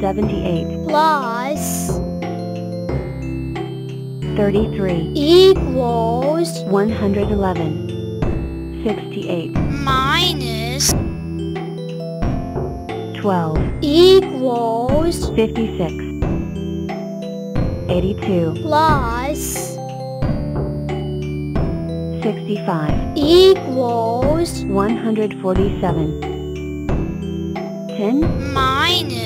78 plus 33 equals 111 68 minus 12 equals 56 82 plus 65 equals 147 10 minus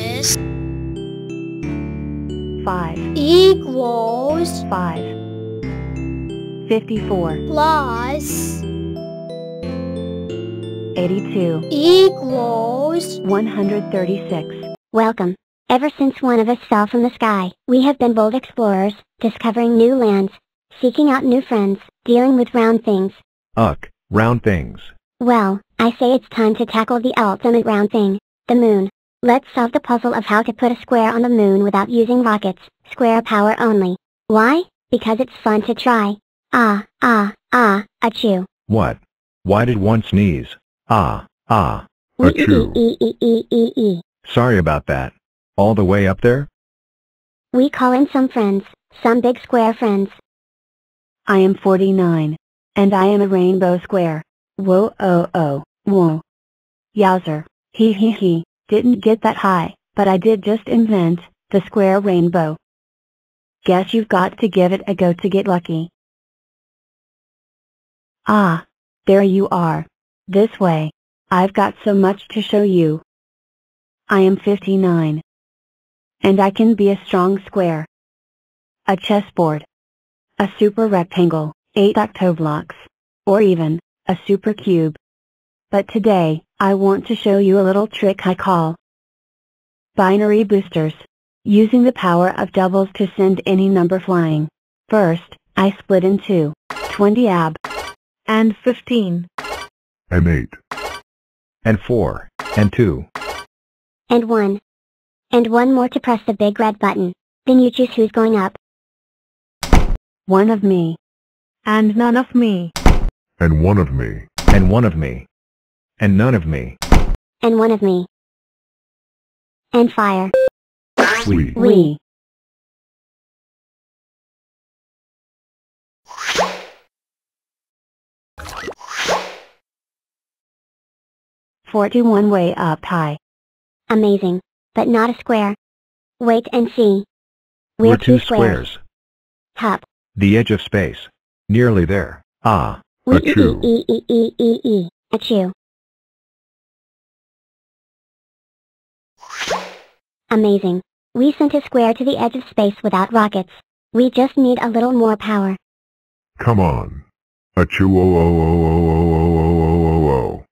5 equals 5 54 plus 82 equals 136 Welcome. Ever since one of us fell from the sky, we have been bold explorers, discovering new lands, seeking out new friends, dealing with round things. Uck, round things. Well, I say it's time to tackle the ultimate round thing, the moon. Let's solve the puzzle of how to put a square on the moon without using rockets, square power only. Why? Because it's fun to try. Ah, ah, ah, achoo. What? Why did one sneeze? Ah, ah. Achoo. E e e e e. Sorry about that. All the way up there? We call in some friends, some big square friends. I am 49. And I am a rainbow square. Whoa oh oh, whoa. Yowzer, hee hee he, didn't get that high, but I did just invent, the square rainbow. Guess you've got to give it a go to get lucky. Ah, there you are. This way. I've got so much to show you. I am 59. And I can be a strong square. A chessboard. A super rectangle, 8 octoblocks. Or even, a super cube. But today, I want to show you a little trick I call binary boosters. Using the power of doubles to send any number flying. First, I split in two. 20 ab. And 15. and 8, And four. And two. And one. And one more to press the big red button. Then you choose who's going up. One of me. And none of me. and 1 of me, And one of me. And none of me. And one of me. And fire. we, We. Forty-one way up high. Amazing. But not a square. Wait and see. We're two squares. Top. The edge of space. Nearly there. Ah. Wee Achoo. e e e e e e. Achoo. Amazing. We sent a square to the edge of space without rockets. We just need a little more power. come on. Achoo oh oh oh oh oh oh oh oh oh oh.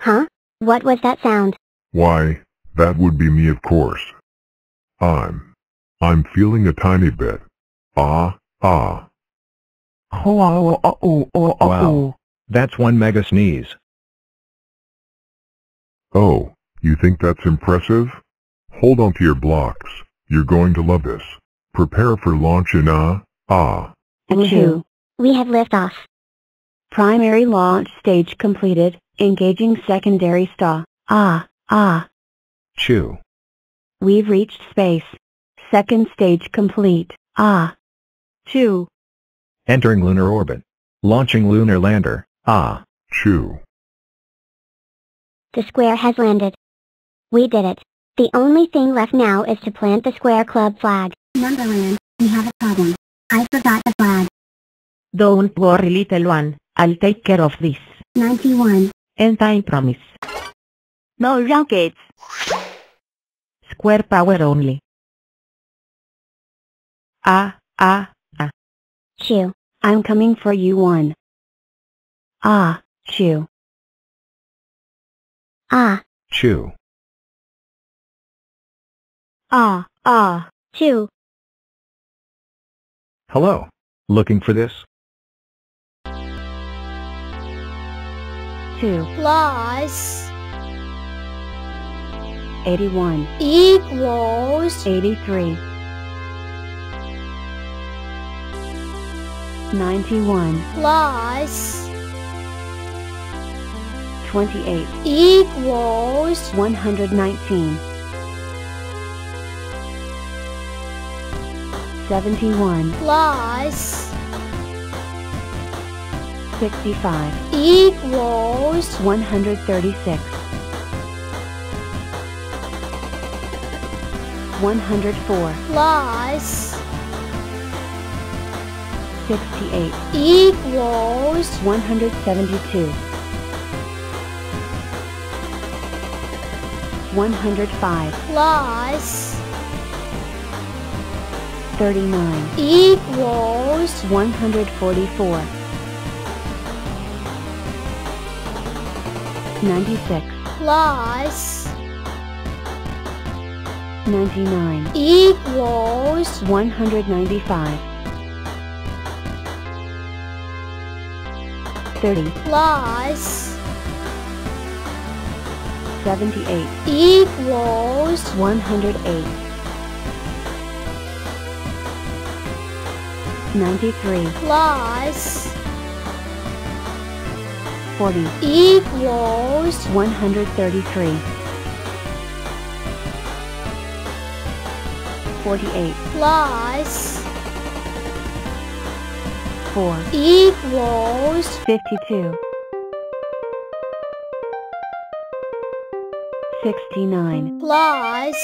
Huh? What was that sound? Why, that would be me of course. I'm, I'm feeling a tiny bit. Ah, ah, Oh oh oh oh oh Oh, Wow. That's one mega sneeze. oh, you think that's impressive? Hold on to your blocks, you're going to love this. Prepare for launch in ah, ah. Achoo. We have liftoff. Primary launch stage completed, engaging secondary star. Ah, ah. Chew. We've reached space. Second stage complete. Ah. Two. Entering lunar orbit. Launching lunar lander. Ah. Chew. The square has landed. We did it. The only thing left now is to plant the square club flag. Numberland, we have a problem. I forgot the flag. Don't worry little one, I'll take care of this. 91. And I promise. No rockets. Square power only. Ah, ah, Chew. I'm coming for you one. Ah, chew. Ah, Chew. Ah, ah, two. Hello. Looking for this? Two. Plus. plus 81. equals 83. 91. plus 28. equals 119. 71, plus 65, equals 136, 104, plus 68, equals 172, 105, plus 39, equals 144, 96, plus 99, equals 195, 30, plus 78, equals 108, 93, plus 40, equals 133, 48, plus 4, equals 52, 69, plus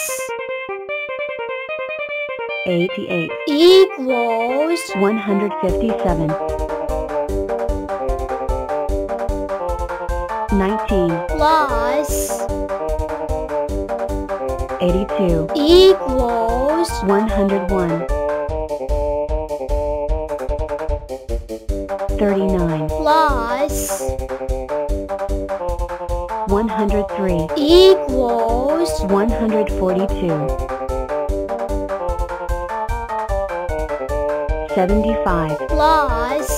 88, equals 157, 19, plus 82, equals 101, 39, plus 103, equals 142, 75, plus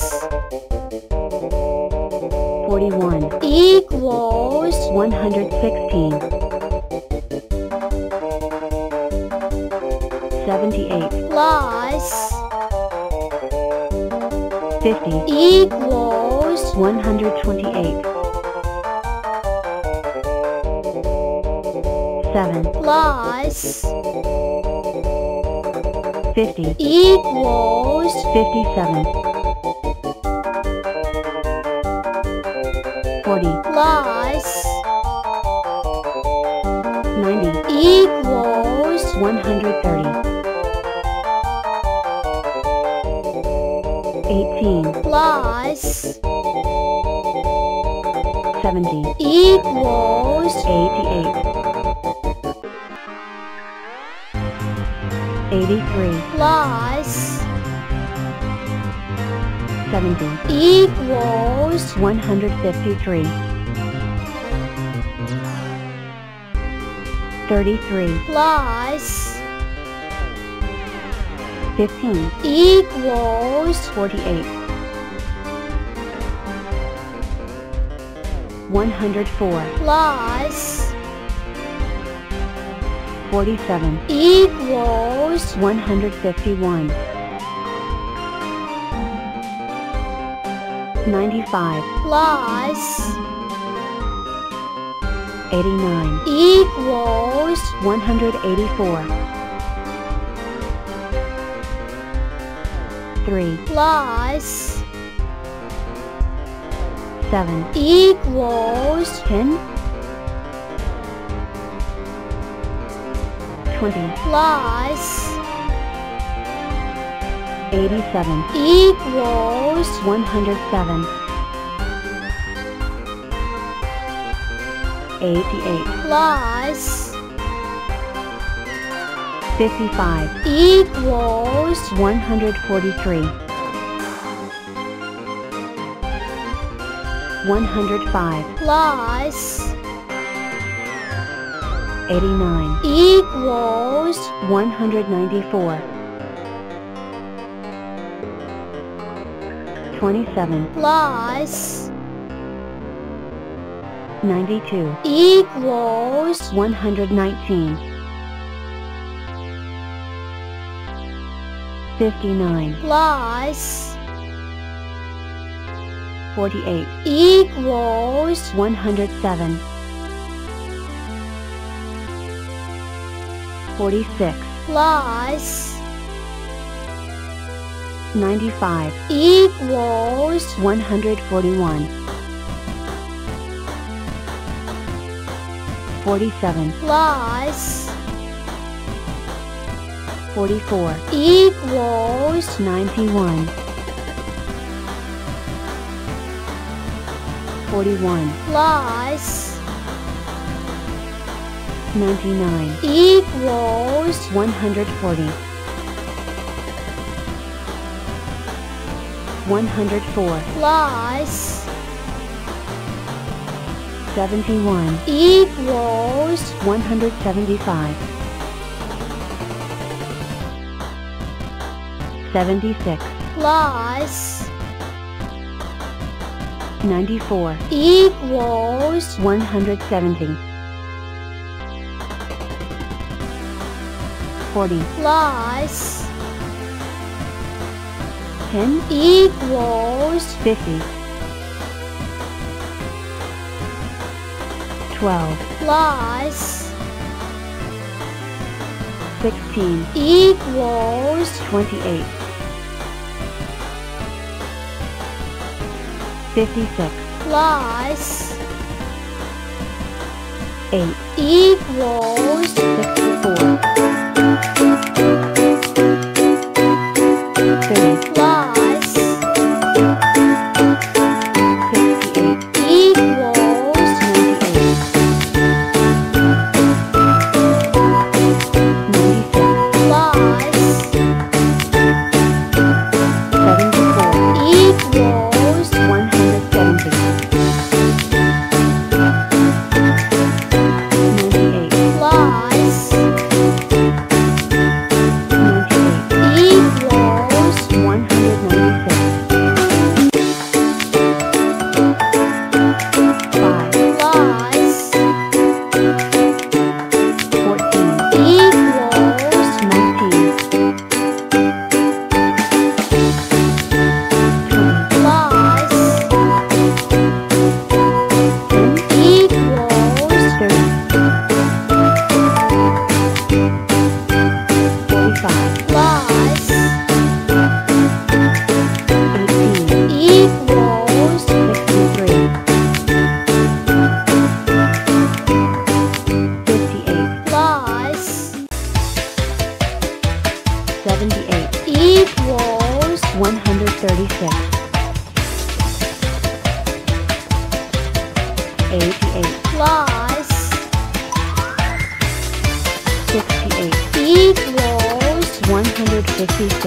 41, equals 116, 78, plus 50, equals 128, 7, plus 50, equals 57, 40, plus 90, equals 130, 18, plus 70, equals 88, 83, plus 70, equals 153, 33, plus 15, equals 48, 104, plus 47, equals 151, 95, plus 89, equals 184, 3, plus 7, equals 10, 20, plus 87, equals 107, 88, plus 55, equals 143, 105, plus 89, equals 194, 27, plus 92, equals 119, 59, plus 48, equals 107, 46, plus 95, equals. 141, 47, plus 44, equals. 91, 41, plus 99, equals 140, 104, plus 71, equals 175, 76, plus 94, equals 170, 40, plus 10, equals 50, 12, plus 16, equals 28, 56, plus 8, equals 64, equals 136, 88, plus 68, equals 156,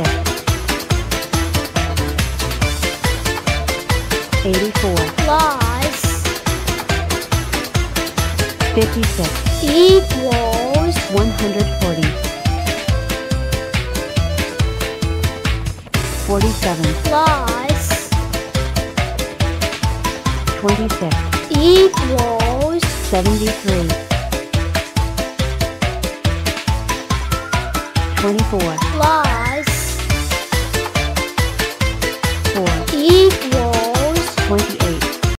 84, plus 56, equals 26, equals 73, 24, plus